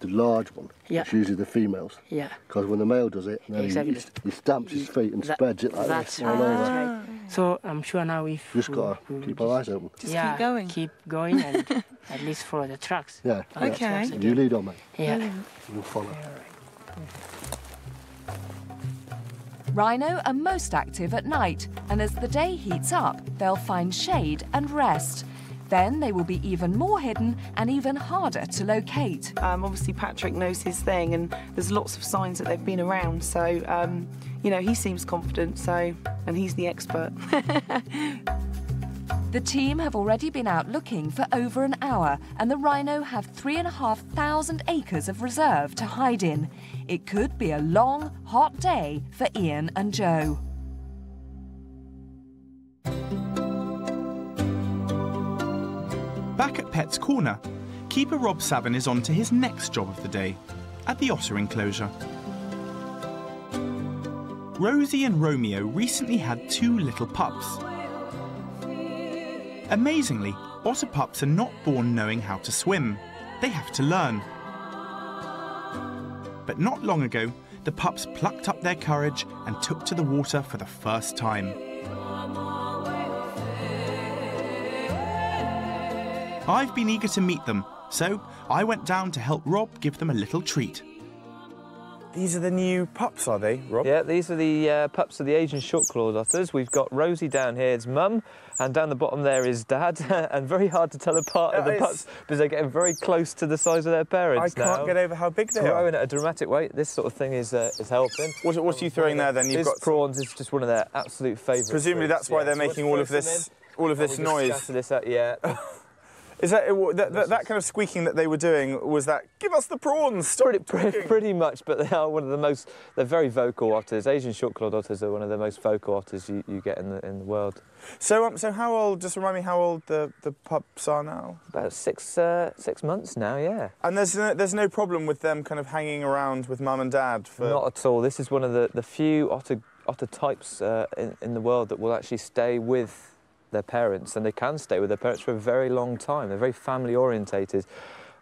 the large one, Yeah. it's usually the females. Yeah. Because when the male does it, then Exactly. he, he stamps his feet and That- spreads it like that's this all right, over. that's right. So I'm sure now if Just we- gotta we keep our eyes open. Just yeah, keep going. Keep going and at least follow the tracks. Yeah. Okay. tracks You again. lead on, mate. Yeah. We'll follow. Rhino are most active at night, and as the day heats up, they'll find shade and rest. Then they will be even more hidden and even harder to locate. Um, obviously, Patrick knows his thing, and there's lots of signs that they've been around. So, um, you know, he seems confident. So, and he's the expert. The team have already been out looking for over an hour, and the rhino have three and a half thousand acres of reserve to hide in. It could be a long, hot day for Ian and Joe. Back at Pet's Corner, keeper Rob Savin is on to his next job of the day, at the otter enclosure. Rosie and Romeo recently had two little pups. Amazingly, otter pups are not born knowing how to swim. They have to learn. But not long ago, the pups plucked up their courage and took to the water for the first time. I've been eager to meet them, so I went down to help Rob give them a little treat. These are the new pups, are they, Rob? Yeah, these are the uh, pups of the Asian short-clawed otters. We've got Rosie down here, it's mum, and down the bottom there is dad, and very hard to tell apart of the pups because they're getting very close to the size of their parents I can't now. get over how big they Growing are. at a dramatic rate. This sort of thing is uh, is helping. What, what are you throwing there then? You've This got prawns is just one of their absolute favourites. Presumably that's why they're making all of this all of this noise. This out, yeah. Is that, that, that that kind of squeaking that they were doing? Was that give us the prawns? Pretty, pretty, pretty much, but they are one of the most. They're very vocal otters. Asian short-clawed otters are one of the most vocal otters you, you get in the in the world. So um, so how old? Just remind me how old the, the pups are now. About six uh, six months now, yeah. And there's no, there's no problem with them kind of hanging around with mum and dad for. Not at all. This is one of the, the few otter otter types uh, in, in the world that will actually stay with their parents, and they can stay with their parents for a very long time. They're very family orientated.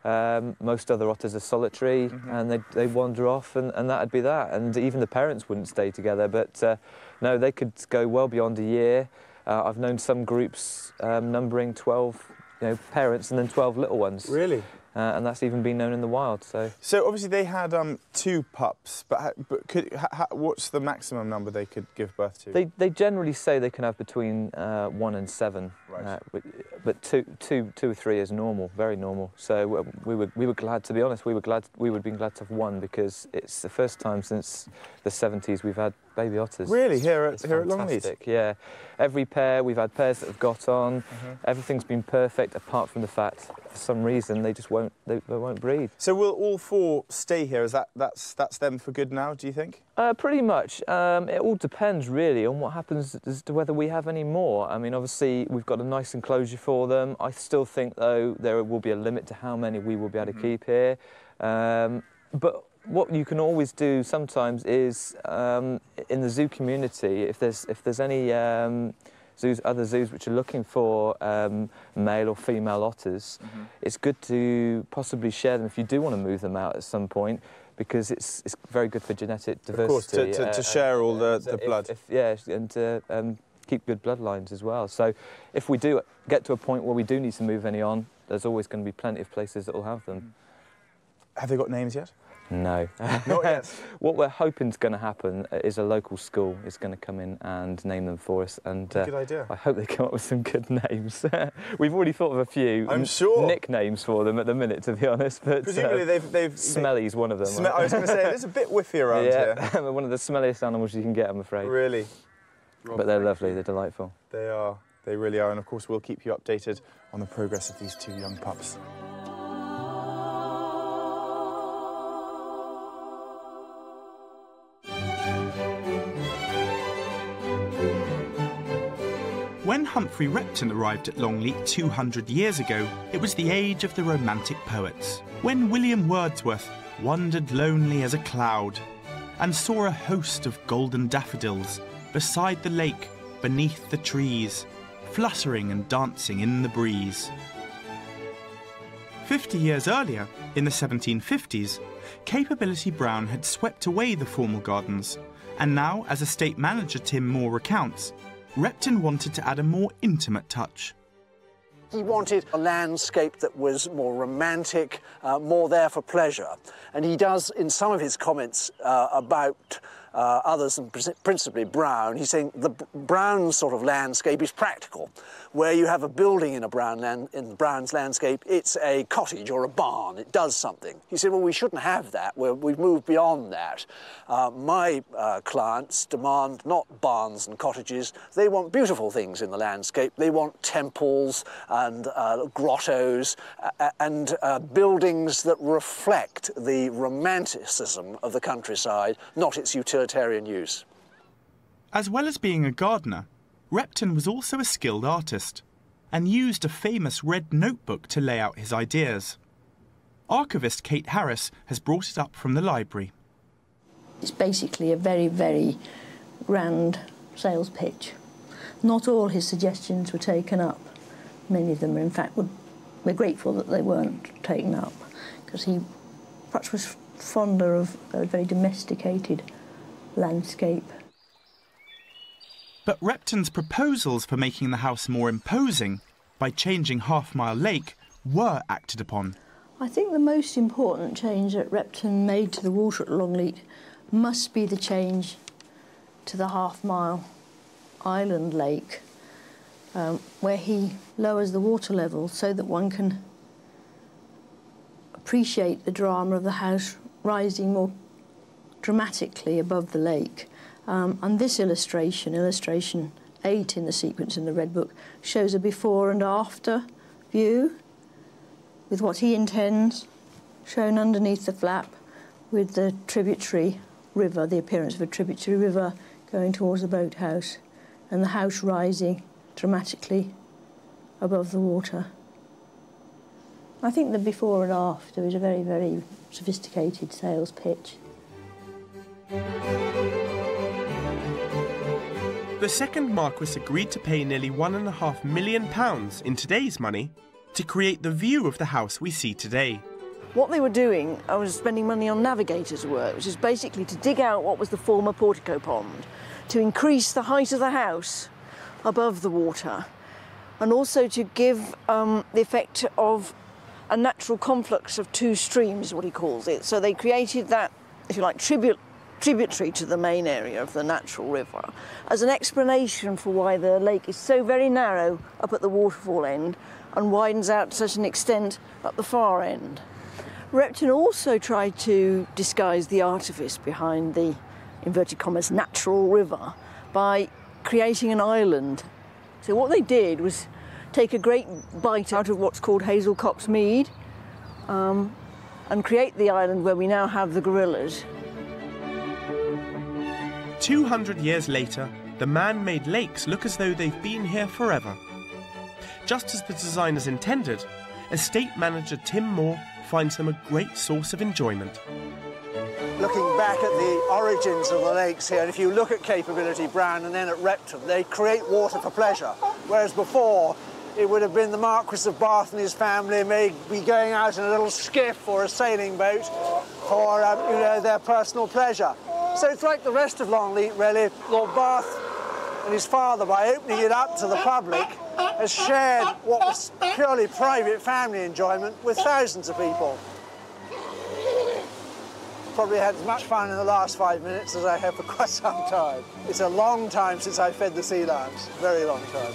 Um, most other otters are solitary Mm-hmm. and they, they wander off, and, and that'd be that. And even the parents wouldn't stay together. But uh, no, they could go well beyond a year. Uh, I've known some groups um, numbering 12 you know, parents and then 12 little ones. Really? Uh, and that's even been known in the wild. So So obviously they had um, two pups, but, ha- but could, ha- ha- what's the maximum number they could give birth to? They, they generally say they can have between uh, one and seven, Right. uh, but, but two, two, two or three is normal, very normal. So uh, we were, we were glad, to be honest, we were glad, we would have been glad to have one because it's the first time since the 70s we've had baby otters. Really? Here at- It's here at Longleat? Yeah, every pair we've had pairs that have got on. Mm-hmm. Everything's been perfect, apart from the fact for some reason they just won't they, they won't breed. So will all four stay here? Is that that's that's them for good now? Do you think? Uh, pretty much. Um, it all depends really on what happens as to whether we have any more. I mean, obviously we've got a nice enclosure for them. I still think though there will be a limit to how many we will be able to keep here. Um, but what you can always do sometimes is um, in the zoo community, if there's if there's any um, zoos, other zoos which are looking for um, male or female otters, it's good to possibly share them if you do want to move them out at some point, because it's it's very good for genetic Of course, diversity. to- to- to uh, share all the- the if- blood. if- yeah, and to um, keep good bloodlines as well. So if we do get to a point where we do need to move any on, there's always going to be plenty of places that will have them. Have they got names yet? No. Not yet. what we're hoping is going to happen is a local school is going to come in and name them for us. And uh, Good idea. I hope they come up with some good names. We've already thought of a few. I'm sure. Nicknames for them at the minute, to be honest. But Presumably uh, they've they've Smelly's one of them. Sme- I was going to say there's a bit whiffy around here. yeah, one of the smelliest animals you can get, I'm afraid. Really. But they're lovely. They're delightful. They are. They really are. And of course, we'll keep you updated on the progress of these two young pups. Humphrey Repton arrived at Longleat 200 years ago, it was the age of the Romantic poets. When William Wordsworth wandered lonely as a cloud and saw a host of golden daffodils beside the lake, beneath the trees, fluttering and dancing in the breeze. Fifty years earlier, in the 1750s, Capability Brown had swept away the formal gardens, and now, as estate manager Tim Moore recounts, Repton wanted to add a more intimate touch. He wanted a landscape that was more romantic, uh, more there for pleasure. And he does, in some of his comments uh, about uh, others and principally Brown, he's saying the Brown sort of landscape is practical. Where you have a building in a Brown land, in Brown's landscape, it's a cottage or a barn. It does something. He said, well, we shouldn't have that. we have moved beyond that. Uh, my uh, clients demand not barns and cottages. They want beautiful things in the landscape. They want temples and uh, grottos and uh, buildings that reflect the romanticism of the countryside, not its utilitarian use. As well as being a gardener, Repton was also a skilled artist and used a famous red notebook to lay out his ideas. Archivist Kate Harris has brought it up from the library. It's basically a very, very grand sales pitch. Not all his suggestions were taken up. Many of them, in fact, would, we're grateful that they weren't taken up because he perhaps was fonder of a very domesticated landscape but Repton's proposals for making the house more imposing by changing Half Mile Lake were acted upon. I think the most important change that Repton made to the water at Longleat must be the change to the Half Mile Island Lake, um, where he lowers the water level so that one can appreciate the drama of the house rising more dramatically above the lake. Um, and this illustration, illustration 8 in the sequence in the Red Book, shows a before and after view with what he intends shown underneath the flap with the tributary river, the appearance of a tributary river going towards the boathouse and the house rising dramatically above the water. I think the before and after is a very, very sophisticated sales pitch. The second Marquis agreed to pay nearly one and a half million pounds in today's money to create the view of the house we see today. What they were doing, I was spending money on navigators' work, which is basically to dig out what was the former portico pond, to increase the height of the house above the water, and also to give um, the effect of a natural conflux of two streams, what he calls it. So they created that, if you like, tribute tributary to the main area of the natural river, as an explanation for why the lake is so very narrow up at the waterfall end and widens out to such an extent at the far end. Repton also tried to disguise the artifice behind the inverted commas natural river by creating an island. So what they did was take a great bite out of what's called Hazel Copse Mead um, and create the island where we now have the gorillas. 200 years later, the man-made lakes look as though they've been here forever. Just as the designers intended, estate manager Tim Moore finds them a great source of enjoyment. Looking back at the origins of the lakes here, and if you look at Capability Brown and then at Repton, they create water for pleasure, whereas before it would have been the Marquis of Bath and his family may be going out in a little skiff or a sailing boat for um, you know, their personal pleasure. So it's like the rest of Longleat, really. Lord Bath and his father, by opening it up to the public, has shared what was purely private family enjoyment with thousands of people. Probably had as much fun in the last five minutes as I have for quite some time. It's a long time since I fed the sea lions, very long time.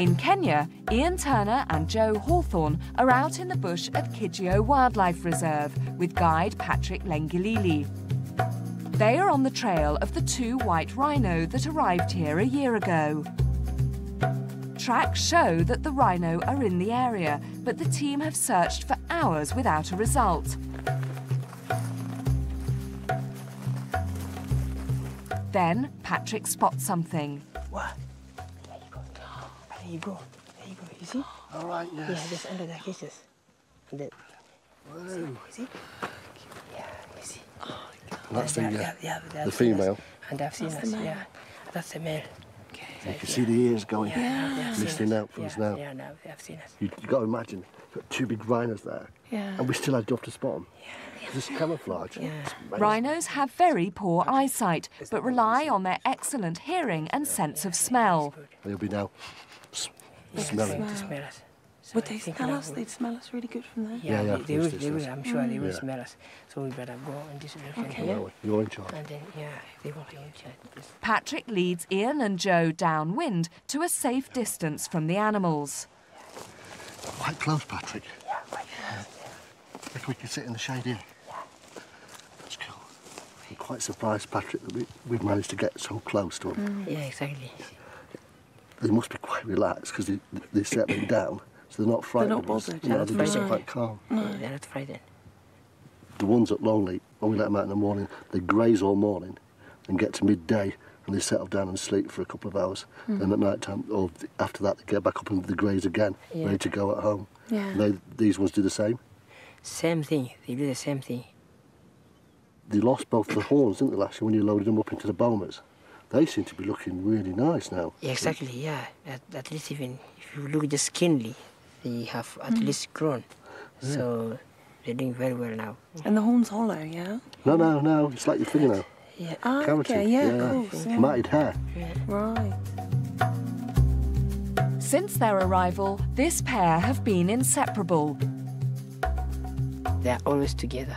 In Kenya, Ian Turner and Joe Hawthorne are out in the bush at Kidgio Wildlife Reserve with guide Patrick Lengilili. They are on the trail of the two white rhino that arrived here a year ago. Tracks show that the rhino are in the area, but the team have searched for hours without a result. Then Patrick spots something. What? You go. There you go. You see? All right, yes. Yeah, just under the cases. And then. Whoa. You see? Yeah, you see? And that's the, yeah, uh, yeah, yeah, the female. And I've seen That's us, yeah. That's the male. Okay. You can see the ears going, Yeah, they listening out for us now. Yeah, now I've seen us. You, you got to imagine, got two big rhinos there, Yeah. and we still had enough to spot them. Yeah. This camouflage. It's amazing. Rhinos have very poor eyesight, but rely on their excellent hearing and sense of smell. They'll be now s- They can smelling. smell. Smell us. So Would I they smell us? They'd smell us really good from there. Yeah, Yeah, yeah, they, they will, they yes, will, yes. I'm sure they will Yeah. smell us. So we better go in this direction Okay. here. Well, You're in charge. And then, yeah, if they want to inside. This. Patrick leads Ian and Joe downwind to a safe distance from the animals. Quite close, Patrick. Yeah. quite. If we can sit in the shade here. Yeah. That's cool. I'm quite surprised, Patrick, that we, we've managed to get so close to them. Mm. Yeah, exactly. They must be quite relaxed because they, they're settling down, so they're not frightened. They're not bothered, Yeah, they're just No. quite calm. Yeah, they're not frightened. The ones at Longleat, when we let them out in the morning, they graze all morning and get to midday and they settle down and sleep for a couple of hours. Hmm. Then at night time, or after that, they get back up and they graze again, Yeah. ready to go at home. Yeah. They, these ones do the same. Same thing. They do the same thing. They lost both the horns, didn't they, last year, when you loaded them up into the bombers? They seem to be looking really nice now. Yeah, exactly, yeah. At, at least even if you look just skinly, they have at least grown. Yeah. So they're doing very well now. And the horn's hollow, yeah? No, no, no, it's like your fingernail. Yeah. Ah, Keratin, okay, yeah, of course. Yeah. Matted hair. Right. Since their arrival, this pair have been inseparable. They're always together.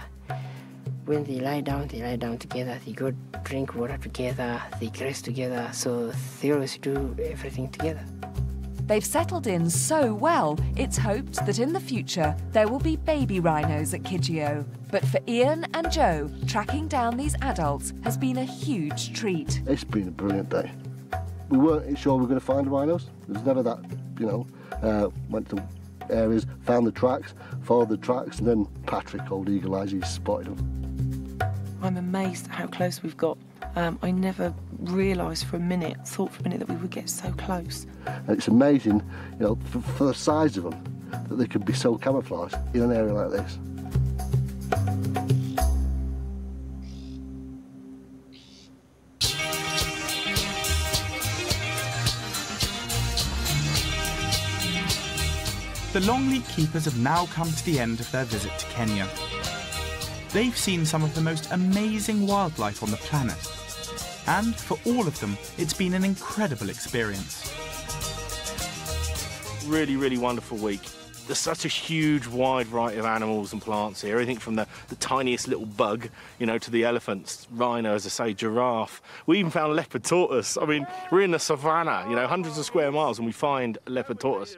When they lie down, they lie down together. They go drink water together. They graze together. So they always do everything together. They've settled in so well, it's hoped that in the future there will be baby rhinos at Kidgeo. But for Ian and Joe, tracking down these adults has been a huge treat. It's been a brilliant day. We weren't sure we were going to find rhinos. There was never that, you know. Uh, went to areas, found the tracks, followed the tracks, and then Patrick, old eagle eyes, he spotted them. I'm amazed at how close we've got. Um, I never realised for a minute, thought for a minute that we would get so close. And it's amazing, you know, for, for the size of them, that they could be so camouflaged in an area like this. The Longleat keepers have now come to the end of their visit to Kenya. They've seen some of the most amazing wildlife on the planet. And for all of them, it's been an incredible experience. really, really wonderful week. There's such a huge, wide variety of animals and plants here. Everything from the, the tiniest little bug, you know, to the elephants, rhino, as I say, giraffe. We even found leopard tortoise. I mean, we're in the savannah, you know, hundreds of square miles, and we find a leopard tortoise.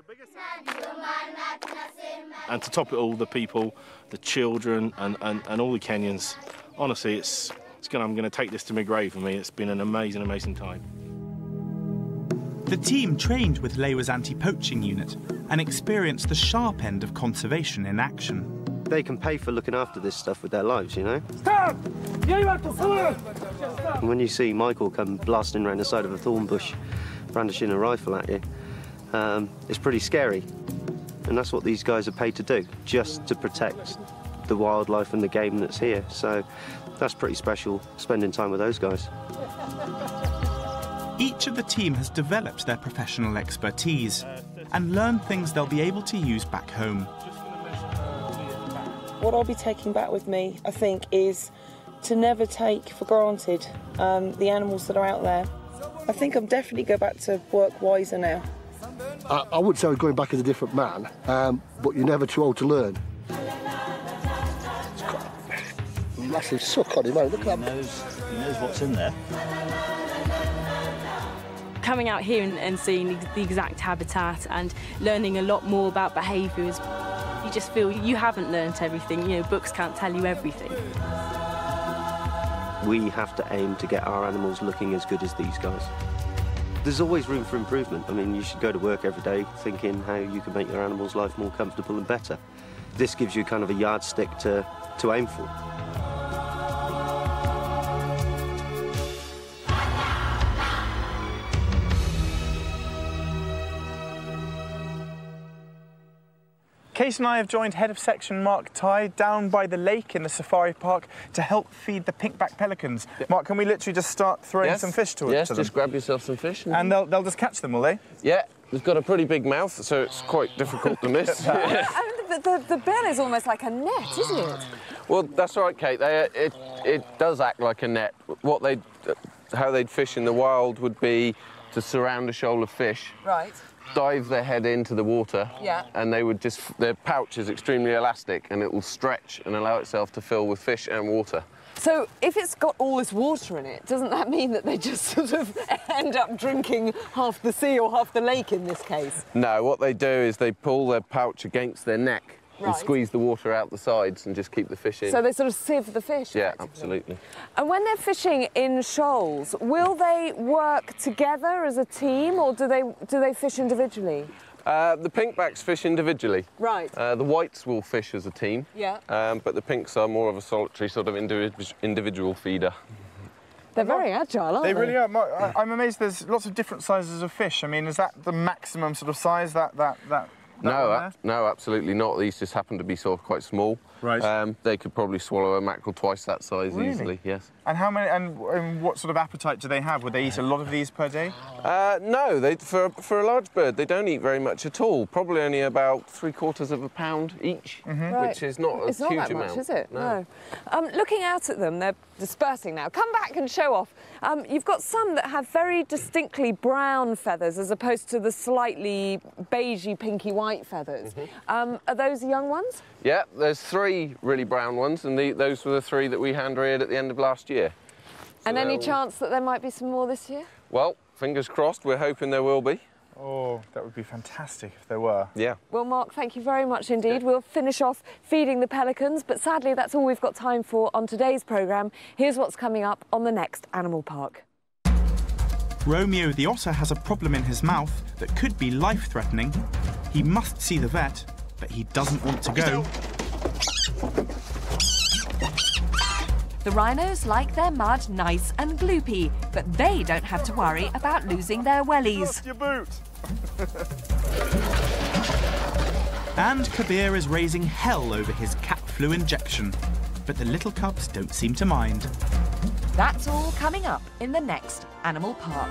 And to top it all, the people, the children, and, and, and all the Kenyans. Honestly, it's, it's gonna, I'm going to take this to my grave for me. It's been an amazing, amazing time. The team trained with Lewa's anti-poaching unit and experienced the sharp end of conservation in action. They can pay for looking after this stuff with their lives, you know? Stop! You have to follow! And when you see Michael come blasting around the side of a thorn bush, brandishing a rifle at you, um, it's pretty scary. And that's what these guys are paid to do, just to protect the wildlife and the game that's here. So that's pretty special, spending time with those guys. Each of the team has developed their professional expertise and learned things they'll be able to use back home. What I'll be taking back with me, I think, is to never take for granted um, the animals that are out there. I think I'm definitely go back to work wiser now. I, I wouldn't say I was going back as a different man, um, but you're never too old to learn. It's got a massive suck on him, mate. Look at that. knows, he knows what's in there. Coming out here and, and seeing the, the exact habitat and learning a lot more about behaviours, you just feel you haven't learnt everything. You know, books can't tell you everything. We have to aim to get our animals looking as good as these guys. There's always room for improvement. I mean, you should go to work every day thinking how you can make your animal's life more comfortable and better. This gives you kind of a yardstick to, to aim for. Kate and I have joined head of section Mark Ty down by the lake in the safari park to help feed the pinkback pelicans. Mark, can we literally just start throwing Yes. some fish to, Yes, to them? just grab yourself some fish. And they'll, they'll just catch them, will they? Yeah, they've got a pretty big mouth, so it's quite difficult to miss. I the, the, the bill is almost like a net, isn't it? well, that's right, Kate. They, it, it does act like a net. What they, how they'd fish in the wild would be to surround a shoal of fish, Right. Dive their head into the water, Yeah. and they would just, their pouch is extremely elastic and it will stretch and allow itself to fill with fish and water. So if it's got all this water in it, doesn't that mean that they just sort of end up drinking half the sea or half the lake in this case? No, what they do is they pull their pouch against their neck and squeeze the water out the sides and just keep the fish in. So they sort of sieve the fish. yeah, absolutely. And when they're fishing in shoals, will they work together as a team or do they do they fish individually? Uh, the pinkbacks fish individually. Right. Uh, the whites will fish as a team. Yeah. Um, but the pinks are more of a solitary sort of individ- individual feeder. They're very agile, aren't they? They really are. Mark, I, I'm amazed there's lots of different sizes of fish. I mean, is that the maximum sort of size, that, that, that, that No, no, absolutely not. These just happen to be sort of quite small. Right. Um, they could probably swallow a mackerel twice that size Really? easily. Yes. And how many, and, and what sort of appetite do they have? Would they eat a lot of these per day? Uh, no, they, for, for a large bird, they don't eat very much at all. Probably only about three quarters of a pound each, Right. which is not a not huge that amount. much, is it? No. Um, looking out at them, they're dispersing now. Come back and show off. Um, you've got some that have very distinctly brown feathers as opposed to the slightly beigey, pinky white feathers. Mm-hmm. Um, are those young ones? Yeah, there's three really brown ones, and the, those were the three that we hand reared at the end of last year. and any they're- chance that there might be some more this year? Well, fingers crossed, we're hoping there will be. Oh, that would be fantastic if there were. Yeah. Well, Mark, thank you very much indeed. We'll finish off feeding the pelicans, but sadly, that's all we've got time for on today's programme. Here's what's coming up on the next Animal Park. Romeo the otter has a problem in his mouth that could be life-threatening. He must see the vet, but he doesn't want to go. The rhinos like their mud nice and gloopy, but they don't have to worry about losing their wellies. Your boot. And Kabir is raising hell over his cat flu injection. But the little cubs don't seem to mind. That's all coming up in the next Animal Park.